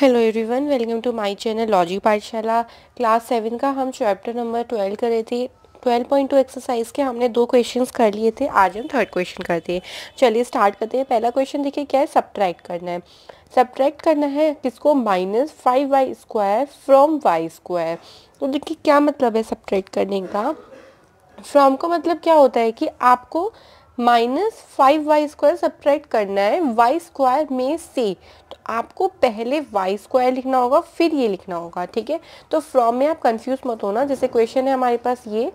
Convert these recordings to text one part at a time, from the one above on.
Hello everyone welcome to my channel logic Pathshala class seven का हम chapter number twelve कर रहे थे। ट्वेल्व पॉइंट टू एक्सरसाइज के हमने दो क्वेश्चंस कर लिए थे। आज हम थर्ड क्वेश्चन करते हैं। चलिए स्टार्ट करते हैं। पहला क्वेश्चन देखिए, क्या है? सब्ट्रैक्ट करना है। सब्ट्रैक्ट करना है किसको? Minus five y square from y square तो देखिए, क्या मतलब है सब्ट्रैक्ट करने का? फ्रॉम का मतलब क्या होता है कि आपको minus five y square subtract करना है। वाई स्क्वायर में से। आपको पहले वाई स्क्वायर लिखना होगा, फिर ये लिखना होगा, ठीक है? तो फ्रॉम में आप कंफ्यूज मत होना, जैसे क्वेश्चन है हमारे पास ये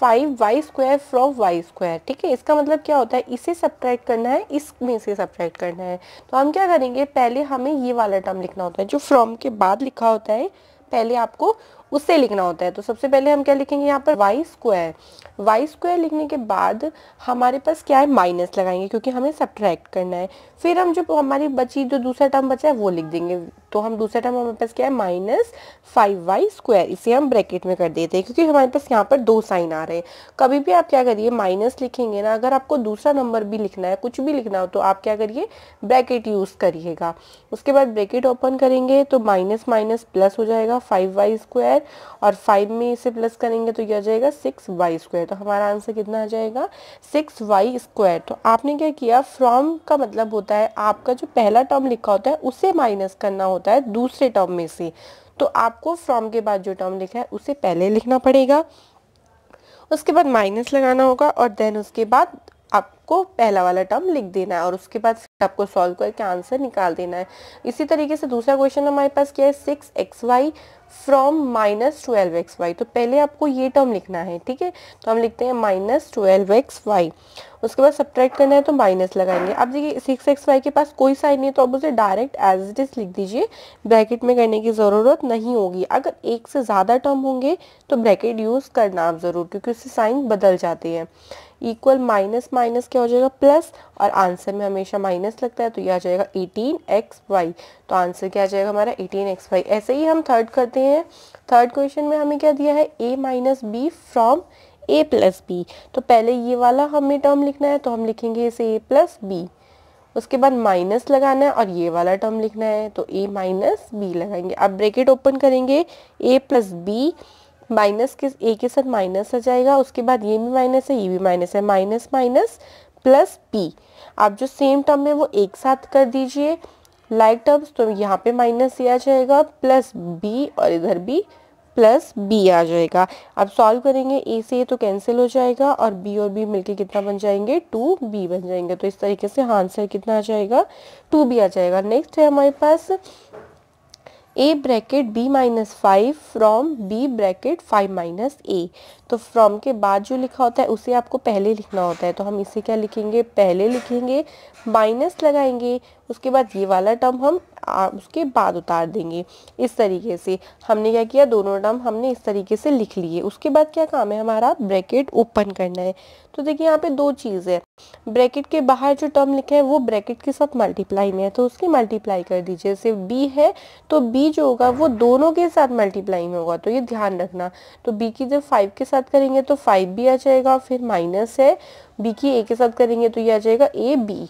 five y square from y square ठीक है? इसका मतलब क्या होता है? इसे सब्ट्रैक्ट करना है, इसमें से सब्ट्रैक्ट करना है। तो हम क्या करेंगे? पहले हमें ये वाला टर्म लिखना होता है, जो फ्रॉम के बाद लिखा होता है, पहले आपको उससे लिखना होता है। तो सबसे पहले हम क्या लिखेंगे? यहाँ पर वाई स्क्वायर वाई स्क्वायर लिखने के बाद हमारे पास क्या है? माइनस लगाएँगे, क्योंकि हमें सब्ट्रैक्ट करना है। फिर हम जो हमारी बची, जो दूसरा टर्म बचा है, वो लिख देंगे। तो हम दूसरा टर्म हमारे पास क्या है? माइनस फाइव वाई स्क्वायर इसे हम ब्रैकेट में कर देते हैं, क्योंकि हमारे पास यहाँ पर दो साइन आ रहे हैं। कभी भी आप क्या करिए माइनस लिखेंगे ना, अगर आपको दूसरा नंबर भी लिखना है, कुछ भी लिखना हो तो आप क्या करिए ब्रैकेट यूज़ करिएगा। उसके बाद ब्रैकेट ओपन करेंगे तो माइनस माइनस प्लस हो जाएगा फाइव वाई स्क्वायर और फाइव में इसे प्लस करेंगे तो यह आ जाएगा सिक्स वाई स्क्वायर तो हमारा आंसर कितना आ जाएगा? सिक्स वाई स्क्वायर तो आपने क्या किया? फ्रॉम का मतलब होता है, आपका जो पहला टर्म लिखा होता है, उसे माइनस करना होता है दूसरे टर्म में से। तो आपको फ्रॉम के बाद जो टर्म लिखा है, उसे पहले लिखना पड़ेगा। उसके बाद माइनस लगाना होगा और देन उसके बाद आपको पहला वाला टर्म लिख देना है और उसके बाद आपको सॉल्व करके आंसर निकाल देना है। इसी तरीके से दूसरा क्वेश्चन हमारे पास क्या है? Six x y from minus twelve x y तो पहले आपको ये टर्म लिखना है, ठीक है? तो हम लिखते हैं माइनस ट्वेल्व एक्स वाई उसके बाद सब्ट्रैक्ट करना है तो माइनस लगाएँगे। अब देखिए सिक्स एक्स वाई के पास कोई साइन नहीं है तो आप उसे डायरेक्ट एज इट इज़ लिख दीजिए। ब्रैकेट में करने की ज़रूरत नहीं होगी। अगर एक से ज़्यादा टर्म होंगे तो ब्रैकेट यूज़ करना आप ज़रूर, क्योंकि उससे साइन बदल जाते हैं। इक्वल माइनस माइनस क्या हो जाएगा? प्लस और आंसर में हमेशा माइनस लगता है तो यह आ जाएगा एटीन एक्स वाई तो आंसर क्या आ जाएगा हमारा एटीन एक्स वाई। ऐसे ही हम थर्ड करते हैं। थर्ड क्वेश्चन में हमें क्या दिया है? A minus b from a plus b तो पहले ये वाला हमें टर्म लिखना है तो हम लिखेंगे इसे ए प्लस बी उसके बाद माइनस लगाना है और ये वाला टर्म लिखना है तो ए माइनस बी लगाएँगे। अब ब्रेकेट ओपन करेंगे। ए प्लस बी माइनस के ए के साथ माइनस आ जाएगा। उसके बाद ये भी माइनस है, ये भी माइनस है। माइनस माइनस प्लस बी आप जो सेम टर्म है, वो एक साथ कर दीजिए। लाइक टर्म्स तो यहाँ पे माइनस ए आ जाएगा, प्लस बी और इधर भी प्लस बी आ जाएगा। अब सॉल्व करेंगे ए से तो कैंसिल हो जाएगा और बी और बी मिलके कितना बन जाएँगे? टू बी बन जाएँगे। तो इस तरीके से आंसर कितना आ जाएगा? टू बी आ जाएगा। नेक्स्ट है हमारे पास a bracket b minus five from b bracket five minus a तो फ्रॉम के बाद जो लिखा होता है, उसे आपको पहले लिखना होता है। तो हम इसे क्या लिखेंगे? पहले लिखेंगे माइनस लगाएँगे। उसके बाद ये वाला टर्म हम उसके बाद उतार देंगे। इस तरीके से हमने क्या किया? दोनों टर्म हमने इस तरीके से लिख लिए। उसके बाद क्या काम है? हमारा ब्रैकेट ओपन करना है। तो देखिए यहाँ पे दो चीज़ है। ब्रैकेट के बाहर जो टर्म लिखा है, वो ब्रैकेट के साथ मल्टीप्लाई में है। तो उसकी मल्टीप्लाई कर दीजिए। जैसे बी है तो बी जो होगा, वो दोनों के साथ मल्टीप्लाई में होगा। तो ये ध्यान रखना। तो बी की जब फाइव के साथ करेंगे तो फाइव भी आ जाएगा। फिर माइनस है। बी की ए के साथ करेंगे तो ये आ जाएगा ए बी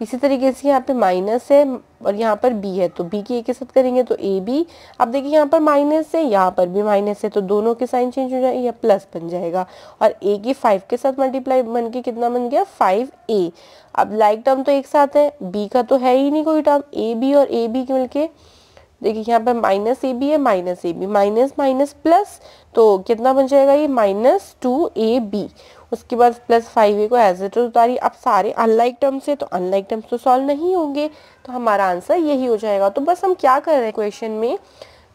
इसी तरीके से यहाँ पे माइनस है और यहाँ पर बी है तो बी की ए के साथ करेंगे तो ए बी अब देखिए यहाँ पर माइनस है, यहाँ पर भी माइनस है तो दोनों के साइन चेंज हो जाएगा या प्लस बन जाएगा। और ए की फाइव के साथ मल्टीप्लाई बन के कितना बन गया? फाइव ए अब लाइक टर्म तो एक साथ है बी का तो है ही नहीं कोई टर्म ए बी और ए बी मिलके, देखिए यहाँ पर माइनस ए बी है minus a b minus minus plus तो कितना बन जाएगा ये? माइनस टू ए बी उसके बाद प्लस फाइव ए को एज इट इज़ उतारी। अब सारे अनलाइक टर्म्स है तो अनलाइक टर्म्स तो सॉल्व नहीं होंगे। तो हमारा आंसर यही हो जाएगा। तो बस हम क्या कर रहे हैं क्वेश्चन में?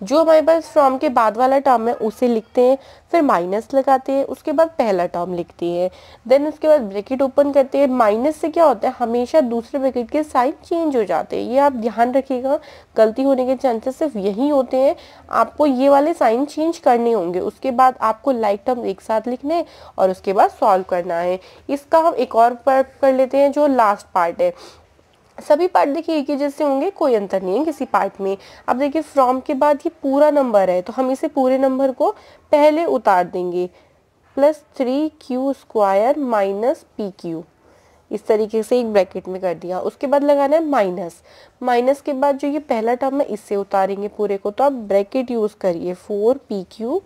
जो हमारे पास फ्रॉम के बाद वाला टर्म है, उसे लिखते हैं, फिर माइनस लगाते हैं, उसके बाद पहला टर्म लिखते हैं। देन उसके बाद ब्रैकेट ओपन करते हैं। माइनस से क्या होता है? हमेशा दूसरे ब्रैकेट के साइन चेंज हो जाते हैं। ये आप ध्यान रखिएगा। गलती होने के चांसेस सिर्फ़ यही होते हैं। आपको ये वाले साइन चेंज करने होंगे। उसके बाद आपको लाइक टर्म एक साथ लिखने और उसके बाद सॉल्व करना है। इसका हम एक और पार्ट कर लेते हैं जो लास्ट पार्ट है। सभी पार्ट देखिए, एक ही जैसे होंगे, कोई अंतर नहीं है किसी पार्ट में। अब देखिए फ्रॉम के बाद ये पूरा नंबर है तो हम इसे पूरे नंबर को पहले उतार देंगे। Plus three q square minus p q इस तरीके से एक ब्रैकेट में कर दिया। उसके बाद लगाना है माइनस माइनस के बाद जो ये पहला टर्म है इससे उतारेंगे पूरे को। तो आप ब्रैकेट यूज़ करिए। Four p q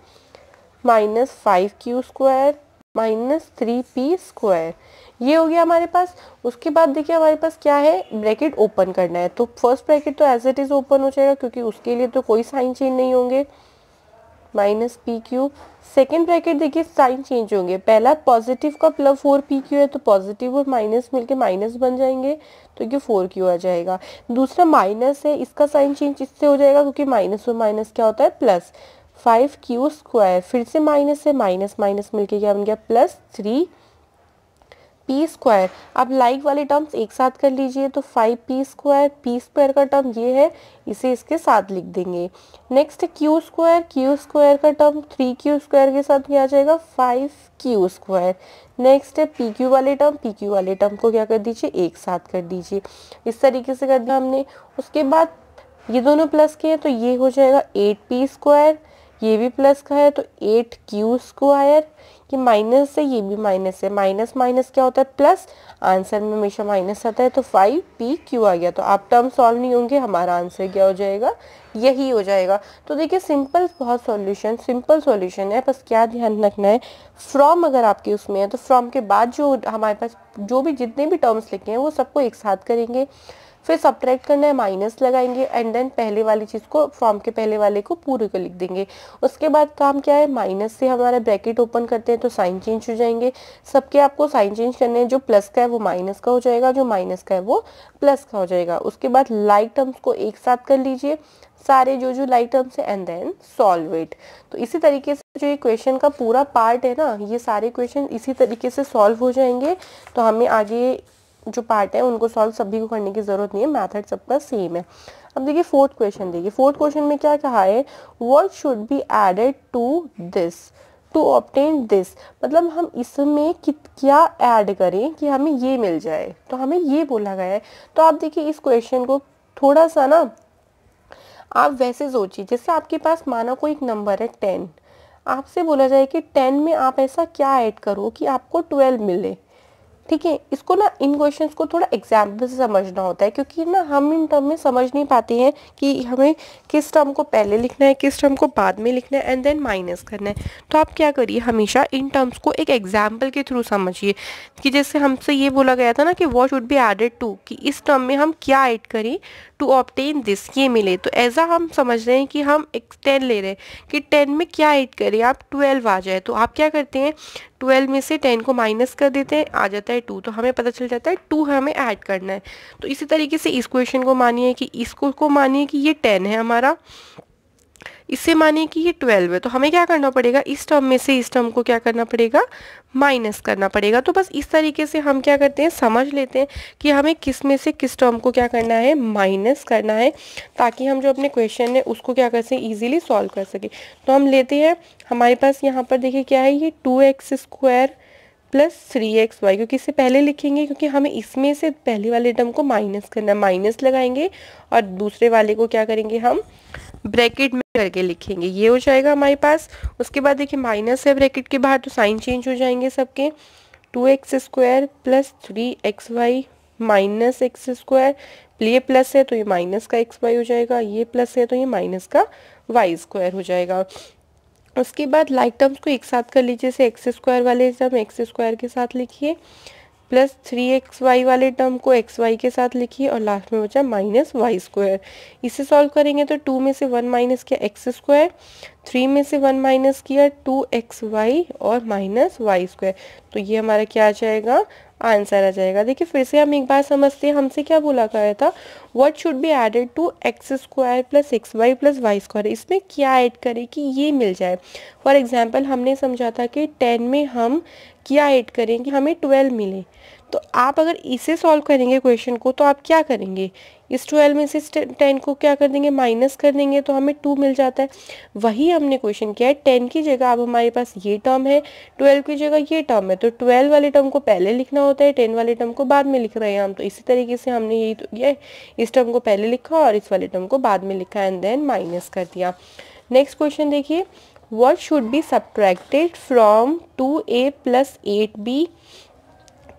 minus five q square minus three p square ये हो गया हमारे पास। उसके बाद देखिए हमारे पास क्या है? ब्रैकेट ओपन करना है। तो फ़र्स्ट ब्रैकेट तो एज इट इज़ ओपन हो जाएगा क्योंकि उसके लिए तो कोई साइन चेंज नहीं होंगे। Minus P Q. Second bracket देखिए साइन चेंज होंगे। पहला पॉजिटिव का प्लस फोर पी क्यू है तो पॉजिटिव और माइनस मिलके माइनस बन जाएँगे। तो ये फोर क्यू आ जाएगा। दूसरा माइनस है, इसका साइन चेंज इससे हो जाएगा क्योंकि माइनस और माइनस क्या होता है? प्लस। Five Q square. फिर से माइनस है, माइनस माइनस मिलके क्या बन गया? प्लस थ्री पी स्क्वायर अब लाइक वाले टर्म्स एक साथ कर लीजिए तो five P square P square का टर्म ये है, इसे इसके साथ लिख देंगे। Next Q square Q square का टर्म थ्री क्यू स्क्वायर के साथ क्या आ जाएगा फाइव क्यू स्क्वायर नेक्स्ट है पी क्यू वाले टर्म पी क्यू वाले टर्म को क्या कर दीजिए, एक साथ कर दीजिए। इस तरीके से कर दिया हमने। उसके बाद ये दोनों प्लस के हैं तो ये हो जाएगा एट पी स्क्वायर ये भी प्लस का है तो एट क्यू स्क्वायर कि माइनस है ये भी माइनस है। माइनस माइनस क्या होता है? प्लस आंसर में हमेशा माइनस आता है तो फाइव पी क्यू आ गया। तो आप टर्म सॉल्व नहीं होंगे, हमारा आंसर क्या हो जाएगा? यही हो जाएगा। तो देखिए, सिंपल बहुत सॉल्यूशन, सिंपल सॉल्यूशन है, बस क्या ध्यान रखना है। फ्रॉम अगर आपके उसमें है तो फ्रॉम के बाद जो हमारे पास जो भी जितने भी टर्म्स लिखे हैं, वो सबको एक साथ करेंगे। फिर सब्ट्रैक्ट करना है माइनस लगाएँगे एंड देन पहले वाली चीज़ को फॉर्म के पहले वाले को पूरे को लिख देंगे। उसके बाद काम क्या है? माइनस से हमारा ब्रैकेट ओपन करते हैं तो साइन चेंज हो जाएँगे। सबके आपको साइन चेंज करने हैं, जो प्लस का है, वो माइनस का हो जाएगा, जो माइनस का है, वो प्लस का हो जाएगा। उसके बाद लाइक टर्म्स को एक साथ कर लीजिए, सारे जो जो लाइक टर्म्स है एंड देन सॉल्व इट तो इसी तरीके से जो ये क्वेश्चन का पूरा पार्ट है ना, ये सारे क्वेश्चन इसी तरीके से सॉल्व हो जाएँगे। तो हमें आगे जो पार्ट है, उनको सॉल्व सभी को करने की ज़रूरत नहीं है मैथड सबका सेम है। अब देखिए फोर्थ क्वेश्चन देखिए फोर्थ क्वेश्चन में क्या कहा है? What should be added to this to obtain this मतलब हम इसमें क्या ऐड करें कि हमें ये मिल जाए? तो हमें ये बोला गया है। तो आप देखिए इस क्वेश्चन को थोड़ा सा ना, आप वैसे सोचिए, जैसे आपके पास माना कोई एक नंबर है टेन आपसे बोला जाए कि टेन में आप ऐसा क्या ऐड करो कि आपको ट्वेल्व मिले। ठीक है, इसको ना इन क्वेश्चंस को थोड़ा एग्ज़ाम्पल से समझना होता है, क्योंकि ना हम इन टर्म में समझ नहीं पाते हैं कि हमें किस टर्म को पहले लिखना है, किस टर्म को बाद में लिखना है एंड देन माइनस करना है। तो आप क्या करिए, हमेशा इन टर्म्स को एक एग्ज़ाम्पल के थ्रू समझिए, कि जैसे हमसे ये बोला गया था ना कि what should be added to कि इस टर्म में हम क्या ऐड करें टू ऑप्टेन दिस ये मिले। तो ऐसा हम समझ रहे हैं कि हम एक टेन ले रहे हैं कि टेन में क्या ऐड करें? आप ट्वेल्व आ जाए तो आप क्या करते हैं? ट्वेल्व में से टेन को माइनस कर देते हैं, आ जाता है टू तो हमें पता चल जाता है टू हमें ऐड करना है। तो इसी तरीके से इस क्वेश्चन को मानिए कि इसको को मानिए कि ये टेन है हमारा। इससे मानिए कि ये ट्वेल्व है तो हमें क्या करना पड़ेगा? इस टर्म में से इस टर्म को क्या करना पड़ेगा? माइनस करना पड़ेगा। तो बस इस तरीके से हम क्या करते हैं, समझ लेते हैं कि हमें किसमें से किस टर्म को क्या करना है? माइनस करना है, ताकि हम जो अपने क्वेश्चन है, उसको क्या कर सकें ईजिली सॉल्व कर सकें। तो हम लेते हैं, हमारे पास यहाँ पर देखिए क्या है, ये two X square plus three X Y क्योंकि इससे पहले लिखेंगे, क्योंकि हमें इसमें से पहले वाले टर्म को माइनस करना है। माइनस लगाएँगे और दूसरे वाले को क्या करेंगे हम? ब्रैकेट में करके लिखेंगे। ये हो जाएगा हमारे पास। उसके बाद देखिए माइनस है ब्रैकेट के बाहर तो साइन चेंज हो जाएँगे सबके। Two X square plus three X Y minus X square ये प्लस है तो ये माइनस का एक्स वाई हो जाएगा। ये प्लस है तो ये माइनस का वाई स्क्वायर हो जाएगा। उसके बाद लाइक टर्म्स को एक साथ कर लीजिए, जैसे एक्स स्क्वायर वाले टर्म एक्स स्क्वायर के साथ लिखिए। प्लस थ्री एक्स वाई वाले टर्म को एक्स वाई के साथ लिखिए और लास्ट में बचा माइनस वाई स्क्वायर। इसे सॉल्व करेंगे तो टू में से वन माइनस किया एक्स स्क्वायर, थ्री में से वन माइनस किया टू एक्स वाई और माइनस वाई स्क्वायर। तो ये हमारा क्या आ जाएगा? आंसर आ जाएगा। देखिए, फिर से हम एक बार समझते हैं, हमसे क्या बोला गया था? What should be added to X square plus X Y plus Y square इसमें क्या ऐड करें कि ये मिल जाए? फॉर एग्जांपल हमने समझा था कि टेन में हम क्या ऐड करें कि हमें ट्वेल्व मिले। तो आप अगर इसे सॉल्व करेंगे क्वेश्चन को तो आप क्या करेंगे? इस ट्वेल्व में से टेन को क्या कर देंगे? माइनस कर देंगे तो हमें टू मिल जाता है। वही हमने क्वेश्चन किया है, टेन की जगह अब हमारे पास ये टर्म है, ट्वेल्व की जगह ये टर्म है तो ट्वेल्व वाले टर्म को पहले लिखना होता है, टेन वाले टर्म को बाद में लिख रहे हैं हम तो इसी तरीके से हमने यही तो ये इस टर्म को पहले लिखा और इस वाले टर्म को बाद में लिखा एंड देन माइनस कर दिया। नेक्स्ट क्वेश्चन देखिए what should be subtracted from two A plus eight B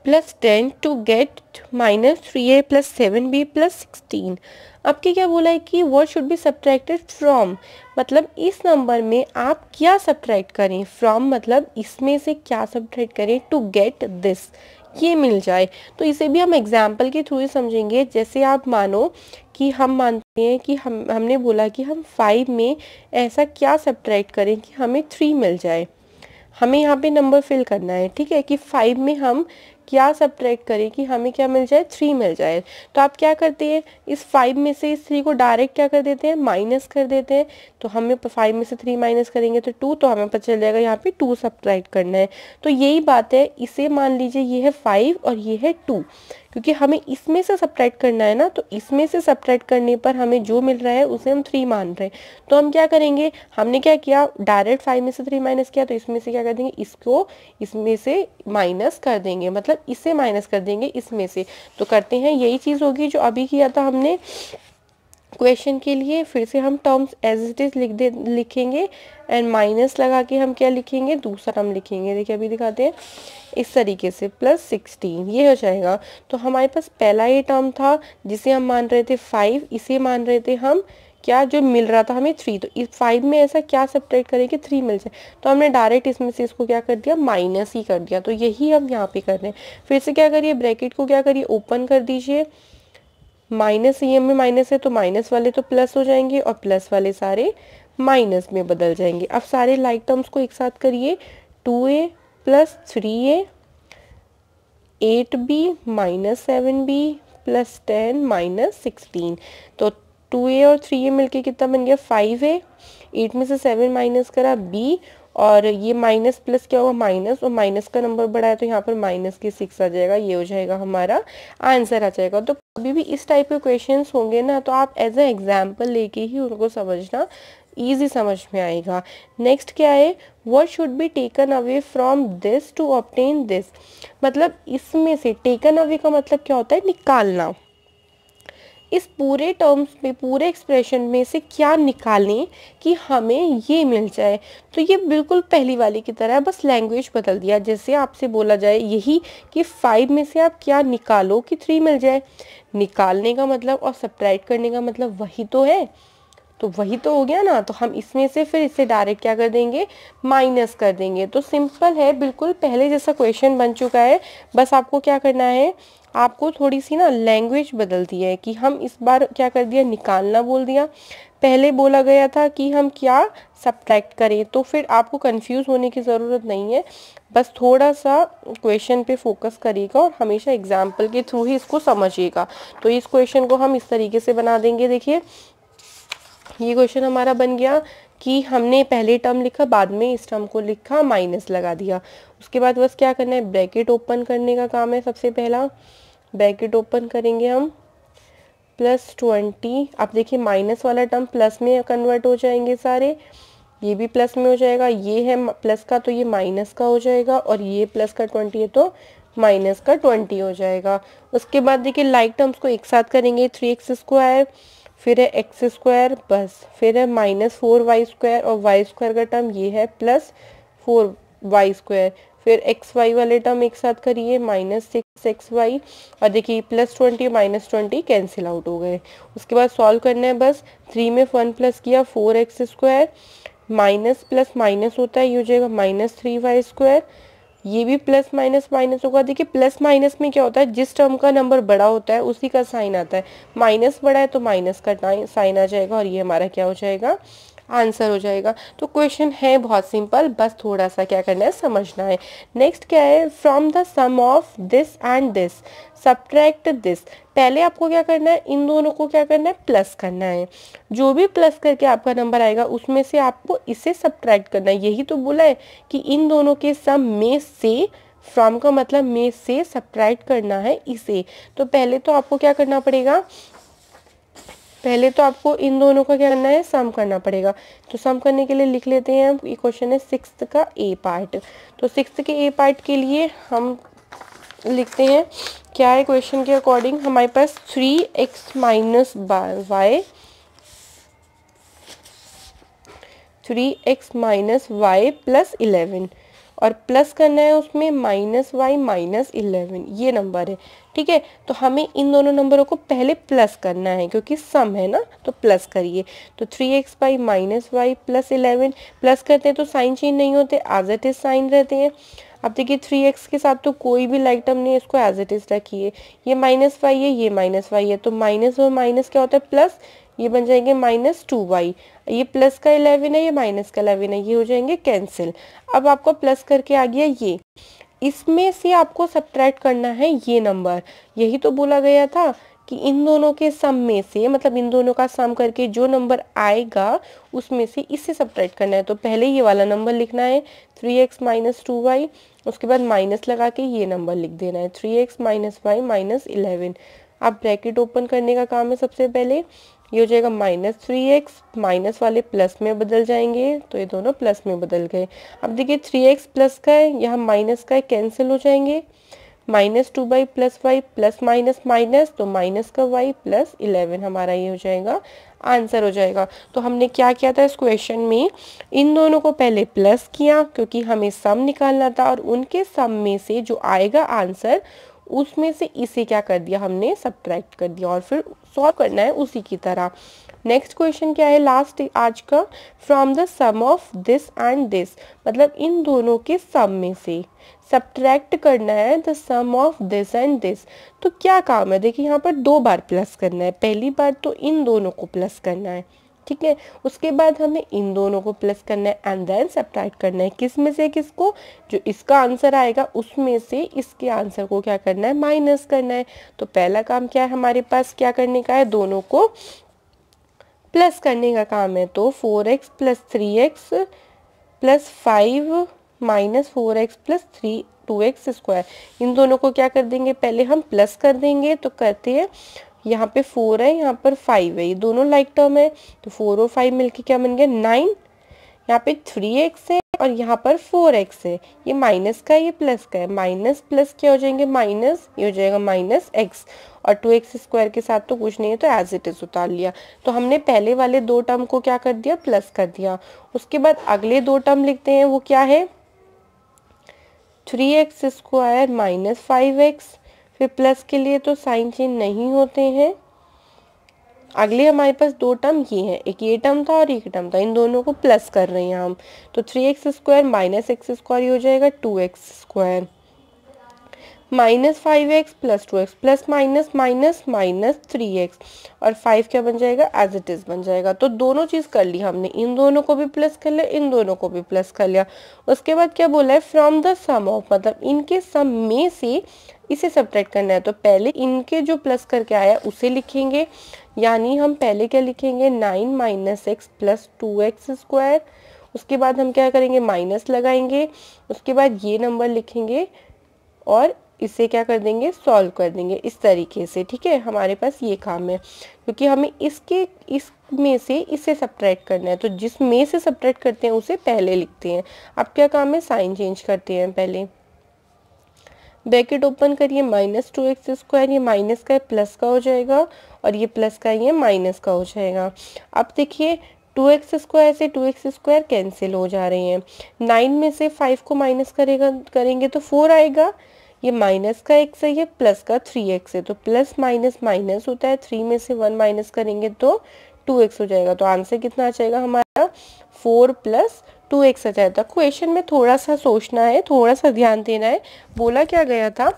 plus ten to get minus three A plus seven B plus sixteen अब क्या बोला है कि what should be subtracted from मतलब इस नंबर में आप क्या सब्ट्रैक्ट करें? फ्रॉम मतलब इसमें से क्या सब्ट्रैक्ट करें टू गेट दिस ये मिल जाए। तो इसे भी हम एग्ज़ाम्पल के थ्रू ही समझेंगे। जैसे आप मानो कि हम मानते हैं कि हम, हमने बोला कि हम फाइव में ऐसा क्या सब्ट्रैक्ट करें कि हमें थ्री मिल जाए। हमें यहाँ पे नंबर फिल करना है। ठीक है? कि फाइव में हम क्या सब ट्रैक करें कि हमें क्या मिल जाए? थ्री मिल जाए। तो आप क्या करते हैं? इस फाइव में से इस थ्री को डायरेक्ट क्या कर देते हैं? माइनस कर देते हैं। तो हमें फाइव में से थ्री माइनस करेंगे तो टू तो हमें पता चल जाएगा यहाँ पे टू सब करना है। तो यही बात है। इसे मान लीजिए ये है फाइव और ये है टू क्योंकि हमें इसमें से सब्ट्रैक्ट करना है ना तो इसमें से सब्ट्रैक्ट करने पर हमें जो मिल रहा है, उसे हम थ्री मान रहे हैं। तो हम क्या करेंगे? हमने क्या किया? डायरेक्ट फाइव में से थ्री माइनस किया तो इसमें से क्या कर देंगे? इसको इसमें से माइनस कर देंगे। मतलब इसे माइनस कर देंगे इसमें से। तो करते हैं, यही चीज़ होगी जो अभी किया था हमने। क्वेश्चन के लिए फिर से हम टर्म्स एज इट इज़ लिख दे, लिखेंगे एंड माइनस लगा के हम क्या लिखेंगे? दूसरा टर्म लिखेंगे। देखिए, अभी दिखाते हैं। इस तरीके से प्लस सिक्सटीन ये हो जाएगा। तो हमारे पास पहला ये टर्म था, जिसे हम मान रहे थे फाइव इसे मान रहे थे हम क्या जो मिल रहा था हमें थ्री तो इस फाइव में ऐसा क्या सब्ट्रैक्ट करें कि थ्री मिल जाए। तो हमने डायरेक्ट इसमें से इसको क्या कर दिया? माइनस ही कर दिया। तो यही हम यहाँ पे कर रहे हैं। फिर से क्या करिए? ब्रैकेट को क्या करिए? ओपन कर दीजिए। माइनस ई में माइनस है तो माइनस वाले तो प्लस हो जाएँगे और प्लस वाले सारे माइनस में बदल जाएँगे। अब सारे लाइक टर्म्स को एक साथ करिए। Two A plus three A, eight B minus seven B plus ten minus sixteen. तो टू ए और थ्री ए मिलके कितना बन गया? फाइव ए। एट में से सेवन माइनस करा बी और ये माइनस प्लस क्या होगा माइनस और माइनस का नंबर बढ़ा है तो यहाँ पर माइनस के सिक्स आ जाएगा। ये हो जाएगा हमारा आंसर आ जाएगा। तो कभी भी इस टाइप के क्वेश्चन होंगे ना तो आप एज ए एग्ज़ाम्पल लेके ही उनको समझना ईजी समझ में आएगा। नेक्स्ट क्या है? What should be taken away from this to obtain this मतलब इसमें से टेकन अवे का मतलब क्या होता है? निकालना। इस पूरे टर्म्स में, पूरे एक्सप्रेशन में से क्या निकालें कि हमें ये मिल जाए? तो ये बिल्कुल पहली वाली की तरह बस लैंग्वेज बदल दिया। जैसे आपसे बोला जाए यही कि फाइव में से आप क्या निकालो कि थ्री मिल जाए? निकालने का मतलब और सब्ट्रैक्ट करने का मतलब वही तो है। तो वही तो हो गया ना। तो हम इसमें से फिर इसे डायरेक्ट क्या कर देंगे? माइनस कर देंगे। तो सिंपल है, बिल्कुल पहले जैसा क्वेश्चन बन चुका है, बस आपको क्या करना है? आपको थोड़ी सी ना लैंग्वेज बदल दी है कि हम इस बार क्या कर दिया, निकालना बोल दिया। पहले बोला गया था कि हम क्या सब्ट्रैक्ट करें तो फिर आपको कंफ्यूज होने की ज़रूरत नहीं है। बस थोड़ा सा क्वेश्चन पे फोकस करिएगा और हमेशा एग्ज़ाम्पल के थ्रू ही इसको समझिएगा। तो इस क्वेश्चन को हम इस तरीके से बना देंगे, देखिए। ये क्वेश्चन हमारा बन गया। कि हमने पहले टर्म लिखा, बाद में इस टर्म को लिखा माइनस लगा दिया। उसके बाद बस क्या करना है? ब्रैकेट ओपन करने का काम है सबसे पहला। ब्रैकेट ओपन करेंगे हम। प्लस ट्वेंटी आप देखिए माइनस वाला टर्म प्लस में कन्वर्ट हो जाएँगे सारे। ये भी प्लस में हो जाएगा। ये है प्लस का तो ये माइनस का हो जाएगा और ये प्लस का ट्वेंटी है तो माइनस का ट्वेंटी हो जाएगा। उसके बाद देखिए लाइक टर्म्स को एक साथ करेंगे थ्री एक्स स्क्वायर फिर है एक्स स्क्वायर बस, फिर है माइनस फोर वाई स्क्वायर और वाई स्क्वायर का टर्म ये है प्लस फोर वाई स्क्वायर फिर एक्स वाई वाले टर्म एक साथ करिए माइनस सिक्स एक्स वाई और देखिए plus twenty minus twenty cancel out हो गए। उसके बाद सॉल्व करना है, बस थ्री में वन प्लस किया four X square minus plus minus होता है, ये हो जाएगा माइनस थ्री वाई स्क्वायर ये भी प्लस माइनस माइनस होगा। देखिए प्लस माइनस में क्या होता है? जिस टर्म का नंबर बड़ा होता है, उसी का साइन आता है। माइनस बड़ा है तो माइनस का साइन आ जाएगा और ये हमारा क्या हो जाएगा? आंसर हो जाएगा। तो क्वेश्चन है बहुत सिंपल, बस थोड़ा सा क्या करना है, समझना है। नेक्स्ट क्या है? From the sum of this and this subtract this पहले आपको क्या करना है? इन दोनों को क्या करना है? प्लस करना है। जो भी प्लस करके आपका नंबर आएगा, उसमें से आपको इसे सब्ट्रैक्ट करना है। यही तो बोला है कि इन दोनों के सम में से फ्रॉम का मतलब में से सब्ट्रैक्ट करना है इसे। तो पहले तो आपको क्या करना पड़ेगा? पहले तो आपको इन दोनों का क्या करना है? सम करना पड़ेगा। तो सम करने के लिए लिख लेते हैं ये क्वेश्चन है सिक्स का ए पार्ट तो सिक्स के ए पार्ट के लिए हम लिखते हैं, क्या है क्वेश्चन के अकॉर्डिंग हमारे पास three X minus Y three X minus Y plus eleven और प्लस करना है उसमें माइनस वाई माइनस इलेवन ये नंबर है। ठीक है? तो हमें इन दोनों नंबरों को पहले प्लस करना है, क्योंकि सम है ना? तो प्लस करिए। तो three X by minus Y plus eleven plus करते हैं तो साइन चेंज नहीं होते एज इट इज़ साइन रहते हैं। अब देखिए थ्री एक्स के साथ तो कोई भी लाइक टर्म नहीं इसको एज इट इज़ रखिए। ये माइनस वाई है, ये माइनस वाई है तो माइनस और माइनस क्या होता है? प्लस ये बन जाएँगे माइनस टू वाई ये प्लस का इलेवन है, ये माइनस का इलेवन है, ये हो जाएँगे कैंसिल अब आपको प्लस करके आ गया ये। इसमें से आपको सब्ट्रैक्ट करना है ये नंबर यही तो बोला गया था कि इन दोनों के सम में से मतलब इन दोनों का सम करके जो नंबर आएगा, उसमें से इससे सब्ट्रैक्ट करना है। तो पहले ये वाला नंबर लिखना है three X minus two Y उसके बाद माइनस लगा के ये नंबर लिख देना है। Three X minus Y minus eleven अब ब्रैकेट ओपन करने का काम है सबसे पहले। ये हो जाएगा माइनस थ्री एक्स, माइनस वाले प्लस में बदल जाएँगे तो ये दोनों प्लस में बदल गए। अब देखिए थ्री एक्स प्लस का है, यहाँ माइनस का है, कैंसिल हो जाएँगे। Minus two by plus Y plus minus minus तो माइनस का वाई प्लस इलेवन हमारा ये हो जाएगा, आंसर हो जाएगा। तो हमने क्या किया था इस क्वेश्चन में? इन दोनों को पहले प्लस किया, क्योंकि हमें सम निकालना था, और उनके सम में से जो आएगा आंसर उसमें से इसे क्या कर दिया हमने? सब्ट्रैक्ट कर दिया और फिर सॉल्व करना है उसी की तरह। नेक्स्ट क्वेश्चन क्या है? लास्ट आज का from the sum of this and this मतलब इन दोनों के सम में से। सब्ट्रैक्ट करना है the sum of this and this तो क्या काम है? देखिए यहाँ पर दो बार प्लस करना है। पहली बार तो इन दोनों को प्लस करना है। ठीक है? उसके बाद हमें इन दोनों को प्लस करना है एंड देन सब्ट्रैक्ट करना है। किसमें से किसको? जो इसका आंसर आएगा, उसमें से इसके आंसर को क्या करना है? माइनस करना है। तो पहला काम क्या है हमारे पास? क्या करने का है? दोनों को प्लस करने का काम है। तो four X plus three X plus five minus four X plus three two X square इन दोनों को क्या कर देंगे? पहले हम प्लस कर देंगे। तो करते हैं यहाँ पे फोर है, यहाँ पर फाइव है। ये दोनों लाइक टर्म है तो फोर और फाइव मिलके क्या बन गया? नाइन यहाँ पे थ्री एक्स है और यहाँ पर फोर एक्स है। ये माइनस का है, ये प्लस का है। माइनस प्लस क्या हो जाएँगे? माइनस ये हो जाएगा माइनस एक्स और टू एक्स स्क्वायर के साथ तो कुछ नहीं है तो एज इट इज़ उतार लिया। तो हमने पहले वाले दो टर्म को क्या कर दिया? प्लस कर दिया। उसके बाद अगले दो टर्म लिखते हैं, वो क्या है? Three X square minus five X फिर प्लस के लिए तो साइन चेंज नहीं होते हैं। अगले हमारे पास दो टर्म ये हैं, एक ये टर्म था और एक टर्म था। इन दोनों को प्लस कर रहे हैं हम। तो three X square minus X square हो जाएगा two X square minus five X plus two X plus minus minus minus three X और फाइव क्या बन जाएगा? एज इट इज़ बन जाएगा। तो दोनों चीज़ कर ली हमने। इन दोनों को भी प्लस कर लिया, इन दोनों को भी प्लस कर लिया। उसके बाद क्या बोला है? फ्रॉम द सम ऑफ़ मतलब इनके सम में से इसे सब्ट्रैक्ट करना है। तो पहले इनके जो प्लस करके आया, उसे लिखेंगे। यानी हम पहले क्या लिखेंगे? Nine minus X plus two X square उसके बाद हम क्या करेंगे? माइनस लगाएँगे। उसके बाद ये नंबर लिखेंगे। और इसे क्या कर देंगे? सॉल्व कर देंगे इस तरीके से, ठीक है? हमारे पास ये काम है। क्योंकि हमें इसके, इस में से इसे सब्ट्रैक्ट करना है। तो जिस में से सब्ट्रैक्ट करते हैं, उसे पहले लिखते हैं। अब क्या काम है? साइन चेंज करते हैं पहले। ब्रैकेट ओपन करिए माइनस टू एक्स स्क्वायर ये माइनस का है प्लस का हो जाएगा। और ये प्लस का ये माइनस का हो जाएगा। अब देखिए टू एक्स स्क्वायर से टू एक्स स्क्वायर कैंसिल हो जा रहे हैं। नाइन में से फाइव को माइनस करेगा, करेंगे तो फोर आएगा। ये माइनस का एक्स है ये प्लस का थ्री एक्स है। तो प्लस माइनस माइनस होता है थ्री में से वन माइनस करेंगे तो टू एक्स हो जाएगा। तो आंसर कितना आ जाएगा हमारा? फोर प्लस टू एक्स आ जाएगा। क्वेश्चन में थोड़ा सा सोचना है, थोड़ा सा ध्यान देना है। बोला क्या गया था?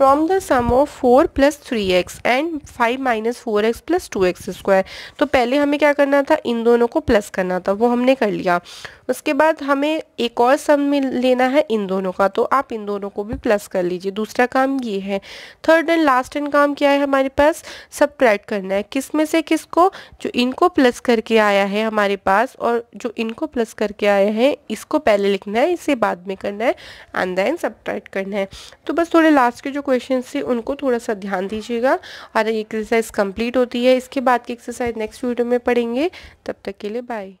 From the sum of four plus three X and five minus four X plus two X square तो पहले हमें क्या करना था? इन दोनों को प्लस करना था। वो हमने कर लिया। उसके बाद हमें एक और सम में लेना है इन दोनों का। तो आप इन दोनों को भी प्लस कर लीजिए। दूसरा काम ये है। थर्ड एंड लास्ट एंड काम क्या है हमारे पास? सब करना है। किसमें से किसको? जो इनको प्लस करके आया है हमारे पास और जो इनको प्लस करके आया है, इसको पहले लिखना है। इसे बाद में करना है। एंड देन सब करना है। तो बस थोड़े लास्ट के जो क्वेश्चन से उनको थोड़ा सा ध्यान दीजिएगा। और एक्सरसाइज कंप्लीट होती है। इसके बाद की एक्सरसाइज नेक्स्ट वीडियो में पढ़ेंगे। तब तक के लिए बाय